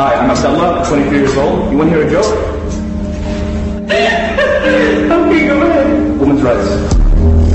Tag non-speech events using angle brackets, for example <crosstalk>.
Hi, I'm Abdullah, 23 years old. You want to hear a joke? <laughs> okay, go ahead. Women's rights.